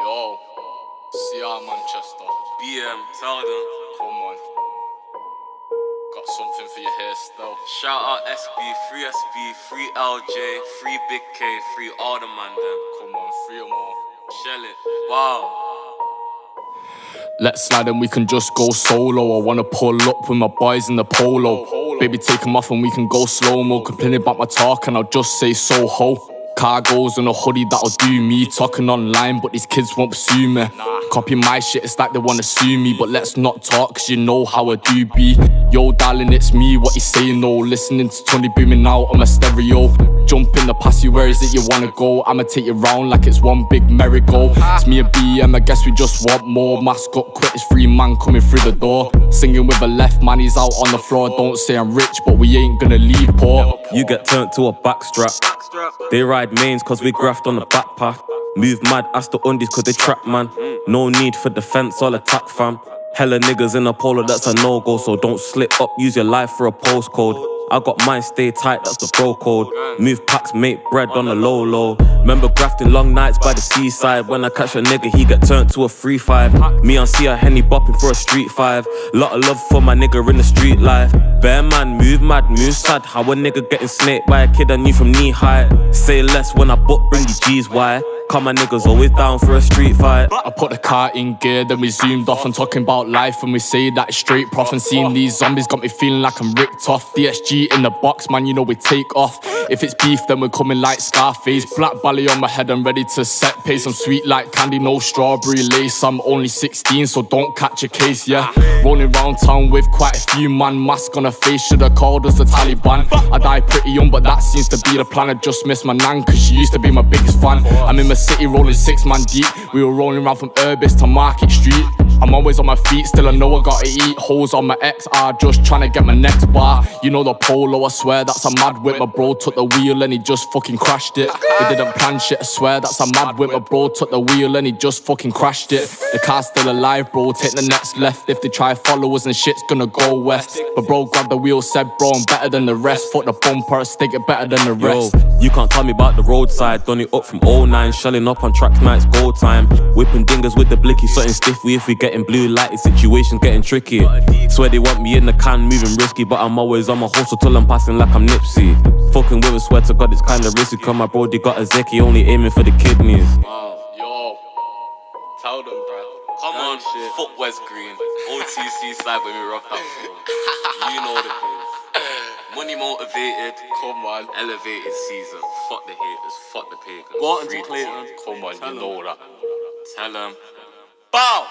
Yo, CR Manchester. BM, tell them. Come on. Got something for your hair still. Shout out SB, free SB, free LJ, free Big K, free all the man them. Come on, free 'em all. Shell it. Wow. Let's slide and we can just go solo. I wanna pull up with my boys in the polo. Baby, take 'em off and we can go slow mo. Complaining about my talk and I'll just say so ho. Cargoes and a hoodie that'll do me. Talking online, but these kids won't pursue me. Copy my shit, it's like they wanna sue me. But let's not talk, cause you know how I do be. Yo, darling, it's me, what you saying? No, listening to Tony booming out on my stereo. Jump in the passy, where is it you wanna go? I'ma take you round like it's one big merry-go. It's me and BM, I guess we just want more. Mascot quit, it's free man coming through the door. Singing with a left man, he's out on the floor. Don't say I'm rich, but we ain't gonna leave poor. You get turned to a backstrap. They ride mains cause we graft on the back path. Move mad, ask the undies cause they trap man. No need for defense, all attack fam. Hella niggas in a polo, that's a no go, so don't slip up, use your life for a postcode. I got mine, stay tight, that's the bro code. Move packs, make bread on the low low. Remember grafting long nights by the seaside. When I catch a nigga, he get turned to a free five. Me and see a henny bopping for a street five. Lot of love for my nigga in the street life. Bear man, move mad, move sad. How a nigga getting snaked by a kid I knew from knee high. Say less when I book, bring the G's, why? Come my niggas always down for a street fight. I put the car in gear, then we zoomed off and talking about life. And we say that straight prof. And seeing these zombies got me feeling like I'm ripped off. DSG in the box, man, you know we take off. If it's beef, then we're coming like Scarface. Black belly on my head, I'm ready to set pace. I'm sweet like candy, no strawberry lace. I'm only 16, so don't catch a case, yeah. Rolling round town with quite a few man. Mask on a face, should've called us the Taliban. I die pretty young, but that seems to be the plan. I just miss my nan, cause she used to be my biggest fan. I'm in my city rolling six man deep. We were rolling around from Urbis to Market Street. I'm always on my feet, still I know I gotta eat. Holes on my XR, just trying to get my next bar. You know the polo, I swear that's a mad whip. My bro took the wheel and he just fucking crashed it. We didn't plan shit, I swear that's a mad whip. My bro took the wheel and he just fucking crashed it. The car's still alive, bro. Take the next left. If they try follow us and shit's gonna go west. But bro grabbed the wheel, said bro I'm better than the rest. Fuck the bumper, I stick it better than the Yo, rest. you can't tell me about the roadside. Done it up from 09, shelling up on track nights, go time. Whipping dingers with the blicky, something stiffy if we getting blue lighty, situations getting tricky. Swear they want me in the can, moving risky, but I'm always on my horse till I'm passing like I'm Nipsey. Fucking with a swear to God, it's kinda risky, cause my bro, they got a Zeki, only aiming for the kidneys. Yo, tell them, bro. Come on, shit. fuck West Green. OTC side when we rock that floor. You know what it is. Money motivated, Come on. elevated season. Fuck the haters, fuck the pagans. Go out into Free Clayton. Come on, you know that. Tell them. Bow!